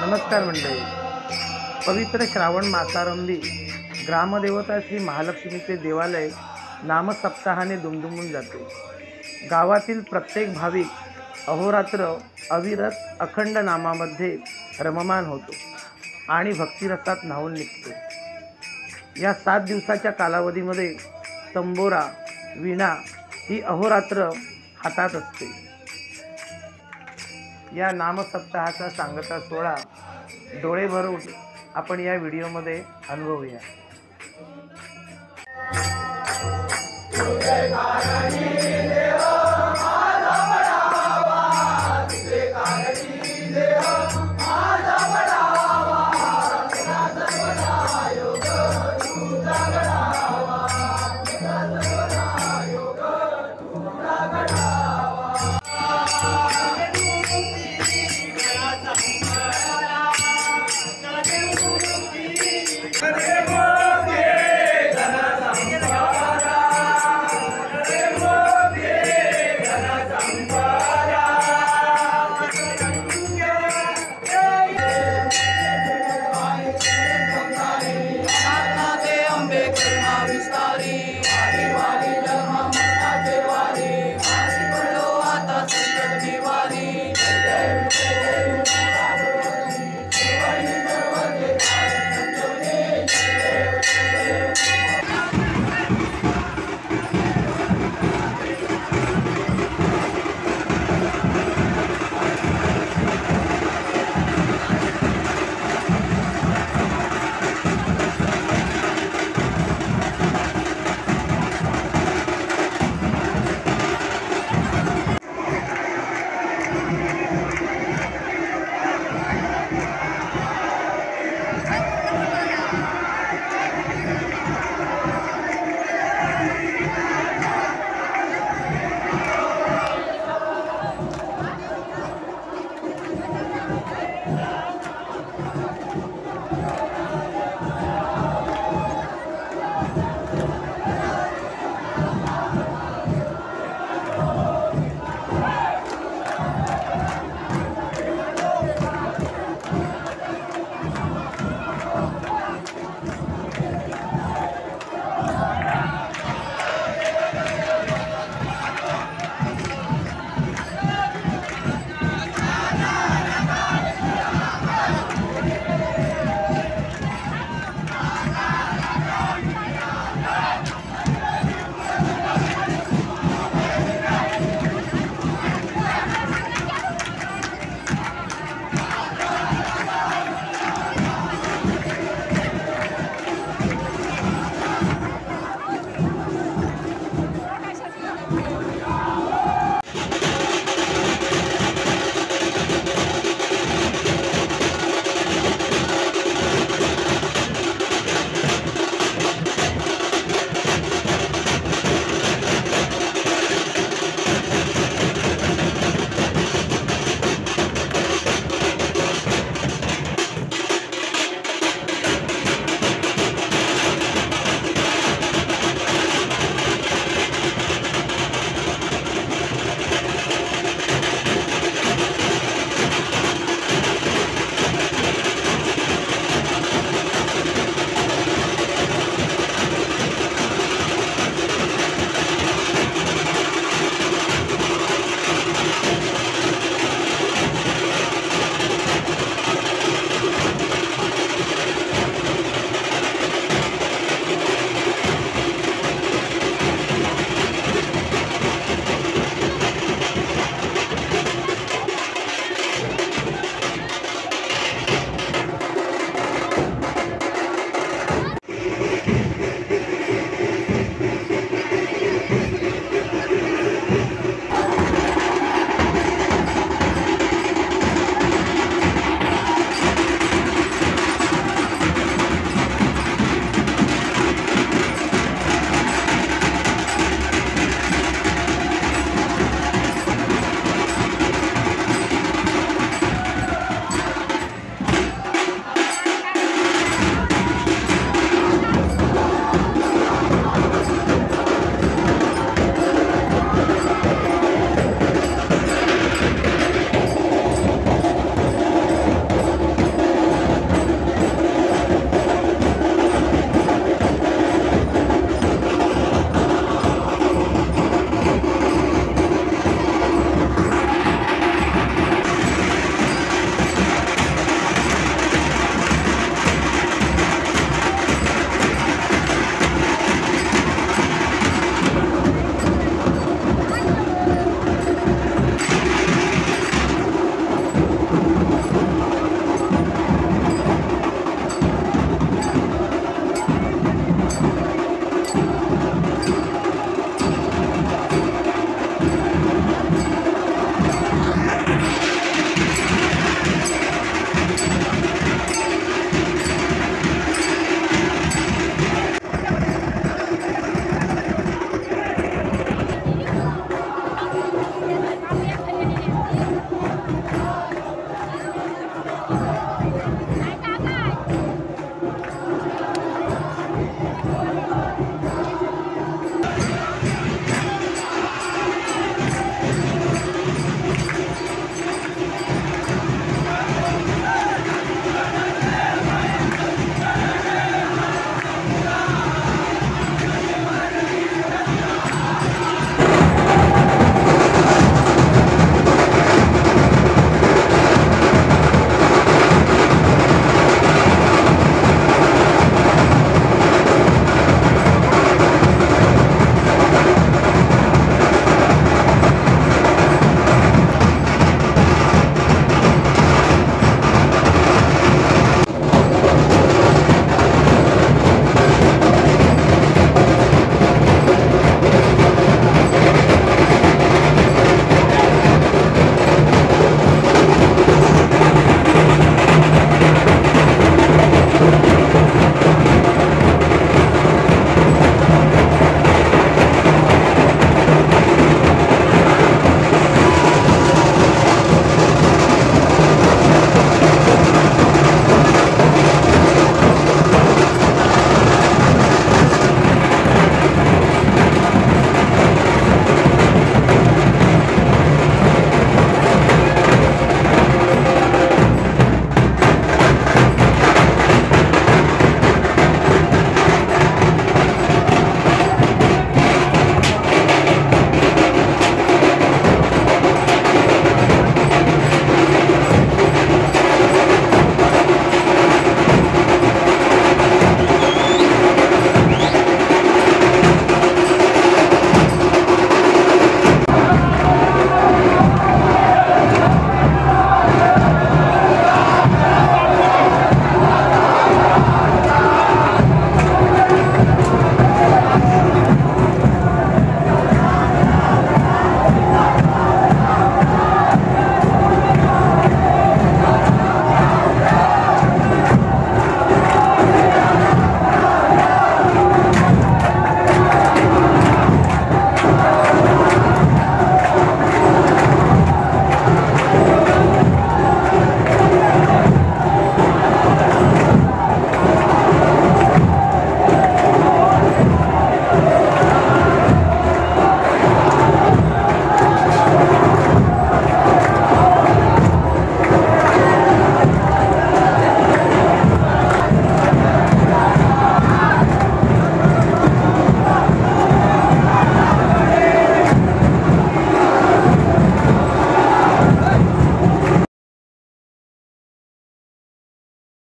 नमस्कार मंडळी. पवित्र श्रावण मासारंभी ग्रामदेवता श्री महालक्ष्मीचे देवालय नामसप्ताहाने दुमदुमून जाते. गावातील प्रत्येक भाविक अहोरात्र अविरत अखंड नामामध्ये रममान होतो आणि भक्तिरसात न्हावून निघतो. या सात दिवसाच्या कालावधीमध्ये तंबोरा विणा ही अहोरात्र हातात असते. या नामसप्ताहाचा सांगता सोहळा डोळे भरून आपण या व्हिडिओमध्ये अनुभवूया.